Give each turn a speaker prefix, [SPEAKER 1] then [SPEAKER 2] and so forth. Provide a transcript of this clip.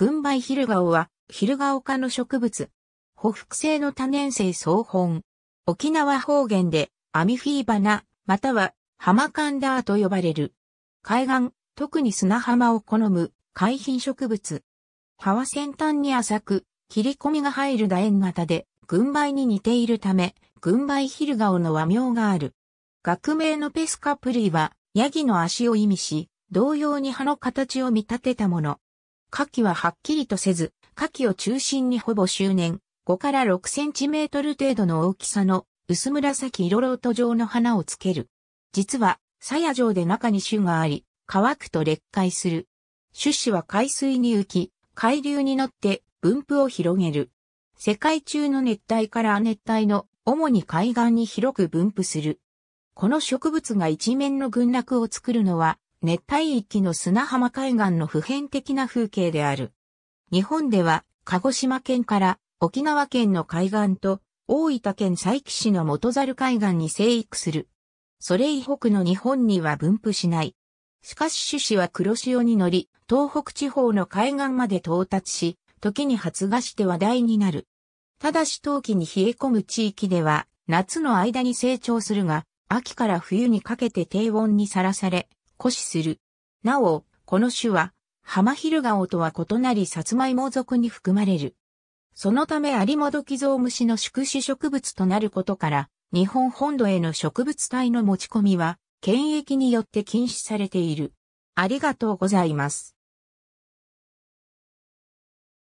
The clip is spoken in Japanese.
[SPEAKER 1] 群梅ヒルガオは、ヒルガオ科の植物。ほふ性の多年生草本。沖縄方言で、アミフィーバナ、または、ハマカンダーと呼ばれる。海岸、特に砂浜を好む、海浜植物。葉は先端に浅く、切り込みが入る楕円型で、群梅に似ているため、群梅ヒルガオの和名がある。学名のペスカプリは、ヤギの足を意味し、同様に葉の形を見立てたもの。花器ははっきりとせず、花器を中心にほぼ周年、5から6センチメートル程度の大きさの薄紫色ロート状の花をつける。実は、鞘状で中に種があり、乾くと裂開する。種子は海水に浮き、海流に乗って分布を広げる。世界中の熱帯から亜熱帯の主に海岸に広く分布する。この植物が一面の群落を作るのは熱帯域の砂浜海岸の普遍的な風景である。日本では、鹿児島県から沖縄県の海岸と大分県佐伯市の元猿海岸に生育する。それ以北の日本には分布しない。しかし種子は黒潮に乗り、東北地方の海岸まで到達し、時に発芽して話題になる。ただし冬季に冷え込む地域では、夏の間に成長するが、秋から冬にかけて低温にさらされ、固死する。なお、この種は、ハマヒルガオとは異なりサツマイモ族に含まれる。そのためアリモドキゾウムシの宿主植物となることから、日本本土への植物体の持ち込みは、検疫によって禁止されている。ありがとうございます。